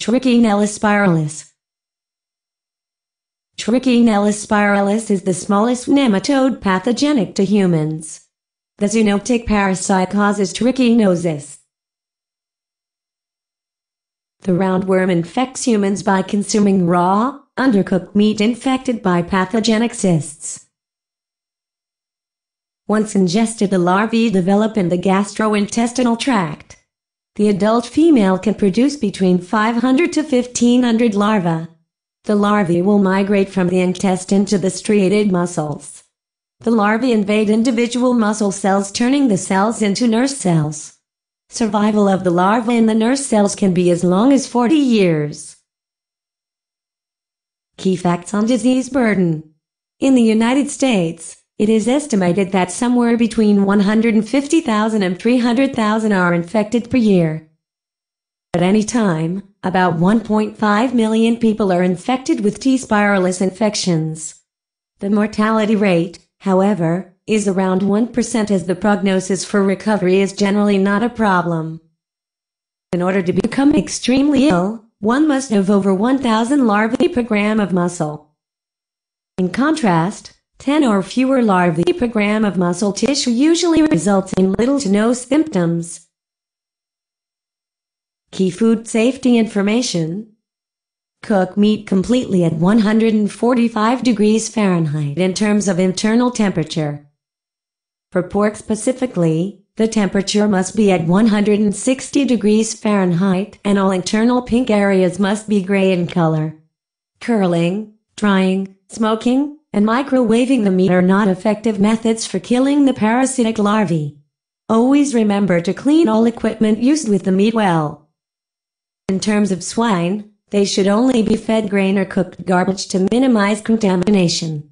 Trichinella spiralis. Trichinella spiralis is the smallest nematode pathogenic to humans. The zoonotic parasite causes trichinosis. The roundworm infects humans by consuming raw, undercooked meat infected by pathogenic cysts. Once ingested the larvae develop in the gastrointestinal tract. The adult female can produce between 500 to 1500 larvae. The larvae will migrate from the intestine to the striated muscles. The larvae invade individual muscle cells turning the cells into nurse cells. Survival of the larvae in the nurse cells can be as long as 40 years. Key facts on disease burden. In the United States, it is estimated that somewhere between 150,000 and 300,000 are infected per year. At any time, about 1.5 million people are infected with T. spiralis infections. The mortality rate, however, is around 1% as the prognosis for recovery is generally not a problem. In order to become extremely ill, one must have over 1,000 larvae per gram of muscle. In contrast, 10 or fewer larvae per gram of muscle tissue usually results in little to no symptoms. Key food safety information Cook meat completely at 145 degrees Fahrenheit in terms of internal temperature. For pork specifically, the temperature must be at 160 degrees Fahrenheit and all internal pink areas must be gray in color. Curing, drying, smoking, and microwaving the meat are not effective methods for killing the parasitic larvae. Always remember to clean all equipment used with the meat well. In terms of swine, they should only be fed grain or cooked garbage to minimize contamination.